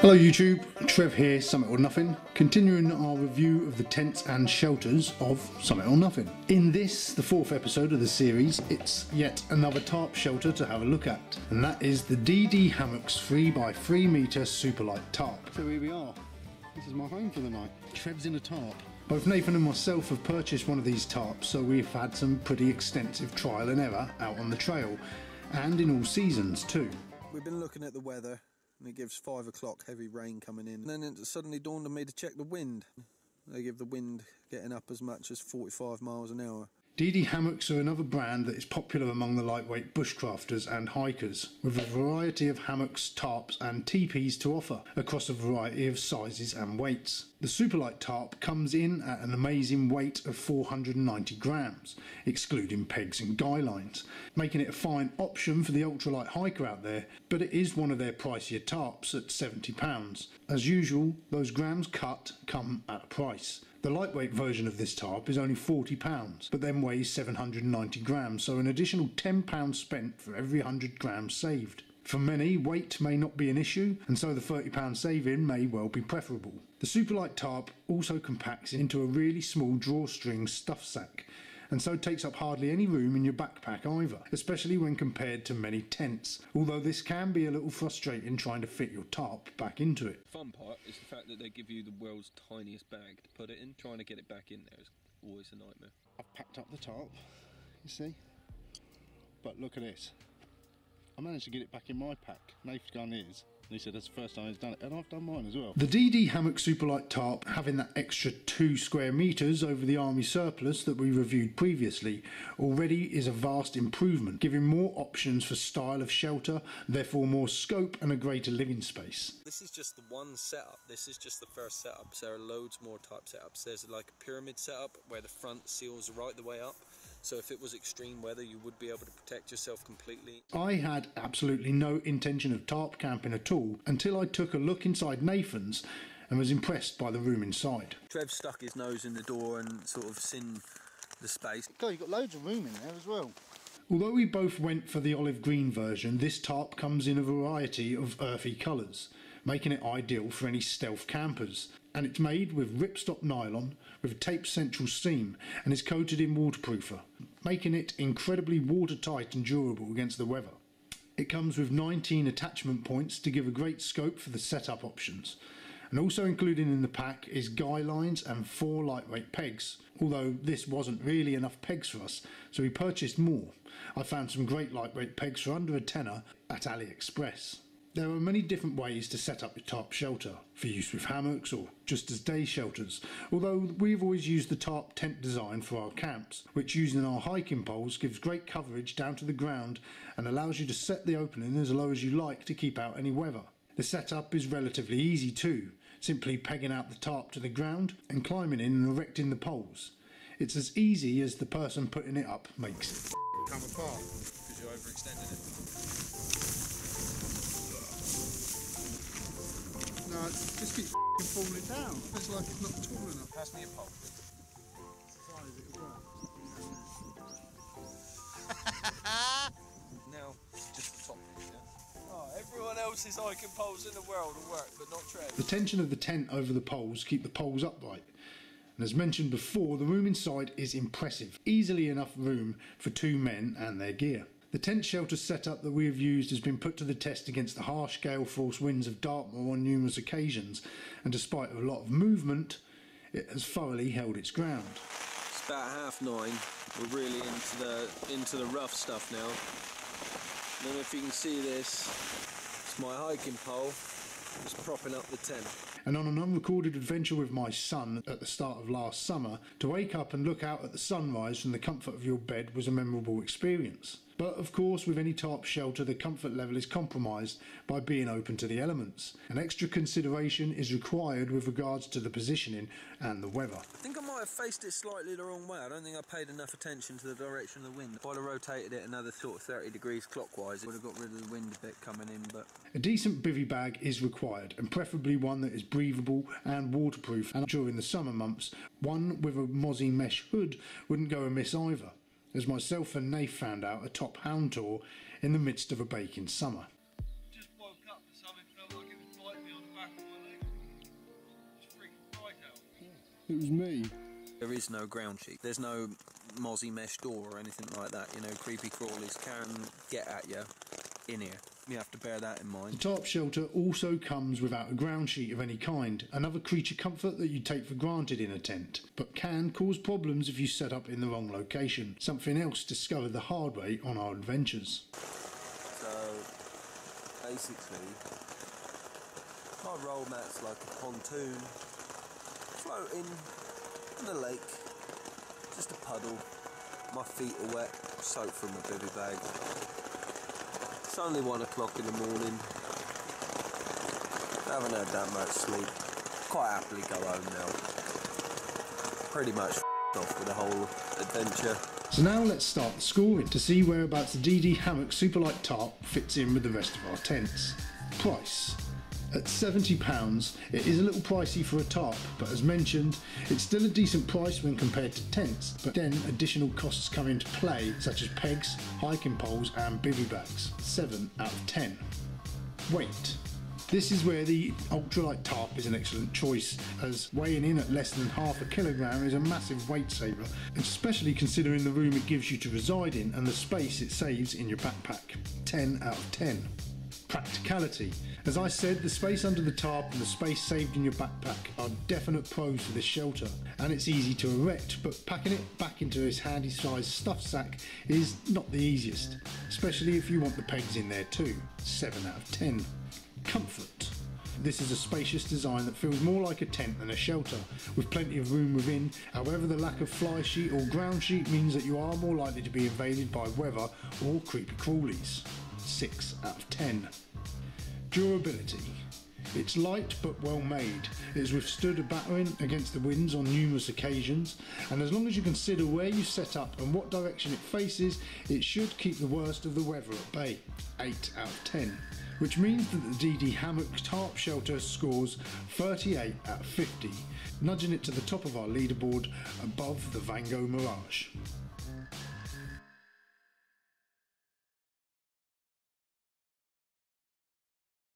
Hello YouTube, Trev here, Summit or Nothing, continuing our review of the tents and shelters of Summit or Nothing. In this, the fourth episode of the series, it's yet another tarp shelter to have a look at, and that is the DD Hammocks 3x3 metre Superlight tarp. So here we are, this is my home for the night, Trev's in a tarp. Both Nathan and myself have purchased one of these tarps, so we've had some pretty extensive trial and error out on the trail, and in all seasons too. We've been looking at the weather and it gives five o'clock, heavy rain coming in. And then it suddenly dawned on me to check the wind. They give the wind getting up as much as 45 miles an hour. DD hammocks are another brand that is popular among the lightweight bushcrafters and hikers, with a variety of hammocks, tarps, and teepees to offer across a variety of sizes and weights. The Superlight tarp comes in at an amazing weight of 490 grams, excluding pegs and guy lines, making it a fine option for the ultralight hiker out there, but it is one of their pricier tarps at £70. As usual, those grams cut come at a price. The lightweight version of this tarp is only £40, but then weighs 790 grams, so an additional £10 spent for every 100 grams saved. For many, weight may not be an issue, and so the £30 saving may well be preferable. The Superlight tarp also compacts into a really small drawstring stuff sack, and so takes up hardly any room in your backpack either, especially when compared to many tents, although this can be a little frustrating trying to fit your tarp back into it. Fun part is the fact that they give you the world's tiniest bag to put it in. Trying to get it back in there is always a nightmare. I've packed up the tarp, you see, but look at this. I managed to get it back in my pack. Nathan's gun is and he said that's the first time he's done it, and I've done mine as well. The DD Hammock Superlight tarp having that extra two square metres over the army surplus that we reviewed previously already is a vast improvement, giving more options for style of shelter, therefore more scope and a greater living space. This is just the one setup. This is just the first setup. There are loads more type setups. There's like a pyramid setup where the front seals right the way up. So if it was extreme weather, you would be able to protect yourself completely. I had absolutely no intention of tarp camping at all until I took a look inside Nathan's and was impressed by the room inside. Trev stuck his nose in the door and sort of seen the space. God, you've got loads of room in there as well. Although we both went for the olive green version, this tarp comes in a variety of earthy colours, making it ideal for any stealth campers and it's made with ripstop nylon with a tape central seam and is coated in waterproofer, making it incredibly watertight and durable against the weather. It comes with 19 attachment points to give a great scope for the setup options. And also included in the pack is guy lines and four lightweight pegs, although this wasn't really enough pegs for us, so we purchased more. I found some great lightweight pegs for under a tenner at AliExpress. There are many different ways to set up your tarp shelter, for use with hammocks or just as day shelters, although we've always used the tarp tent design for our camps, which using our hiking poles gives great coverage down to the ground and allows you to set the opening as low as you like to keep out any weather. The setup is relatively easy too, simply pegging out the tarp to the ground and climbing in and erecting the poles. It's as easy as the person putting it up makes it. Come apart because you overextended it. No, it just keeps falling down. It's like it's not tall enough. Pass me a pole. now, just the top. Yeah? Oh, everyone else's hiking poles in the world will work, but not Trev. The tension of the tent over the poles keep the poles upright. And as mentioned before, the room inside is impressive. Easily enough room for two men and their gear. The tent shelter setup that we have used has been put to the test against the harsh gale force winds of Dartmoor on numerous occasions, and despite a lot of movement, it has thoroughly held its ground. It's about half nine. We're really into the into the rough stuff now. I don't know if you can see this. It's my hiking pole. It's propping up the tent. And on an unrecorded adventure with my son at the start of last summer, to wake up and look out at the sunrise from the comfort of your bed was a memorable experience. But of course, with any tarp shelter, the comfort level is compromised by being open to the elements. An extra consideration is required with regards to the positioning and the weather. I think I might have faced it slightly the wrong way. I don't think I paid enough attention to the direction of the wind. If I'd have rotated it another sort of 30 degrees clockwise, it would have got rid of the wind a bit coming in. But A decent bivy bag is required, and preferably one that is breathable and waterproof. And during the summer months, one with a mozzie mesh hood wouldn't go amiss either as myself and Nath found out a top Hound Tor in the midst of a baking summer. Just woke up and something felt like it was biting me on the back It was me. There is no ground sheet. There's no mozzie mesh door or anything like that. You know, creepy crawlies can get at you in here. You have to bear that in mind. The tarp shelter also comes without a ground sheet of any kind, another creature comfort that you take for granted in a tent, but can cause problems if you set up in the wrong location. Something else discovered the hard way on our adventures. So, basically, my roll mat's like a pontoon floating in the lake. Just a puddle. My feet are wet, soaked from my bivy bag. Only one o'clock in the morning. Haven't had that much sleep. Quite happily go home now. Pretty much off with the whole adventure. So now let's start the scoring to see whereabouts the DD Hammock Superlight Tarp fits in with the rest of our tents. Price. At £70, it is a little pricey for a tarp, but as mentioned, it's still a decent price when compared to tents, but then additional costs come into play, such as pegs, hiking poles, and bivy bags. 7 out of 10. Weight. This is where the ultralight tarp is an excellent choice, as weighing in at less than half a kilogram is a massive weight saver, especially considering the room it gives you to reside in and the space it saves in your backpack. 10 out of 10. Practicality. As I said, the space under the tarp and the space saved in your backpack are definite pros for this shelter, and it's easy to erect, but packing it back into this handy sized stuff sack is not the easiest, especially if you want the pegs in there too. 7 out of 10. Comfort. This is a spacious design that feels more like a tent than a shelter, with plenty of room within. However, the lack of fly sheet or ground sheet means that you are more likely to be invaded by weather or creepy crawlies. 6 out of 10. Durability. It's light but well made. It has withstood a battering against the winds on numerous occasions, and as long as you consider where you set up and what direction it faces, it should keep the worst of the weather at bay. 8 out of 10. Which means that the DD Hammock Tarp Shelter scores 38 out of 50, nudging it to the top of our leaderboard above the Vango Mirage.